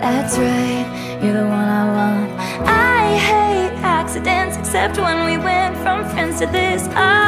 That's right, you're the one I want. I hate accidents Except when we went from friends to this. I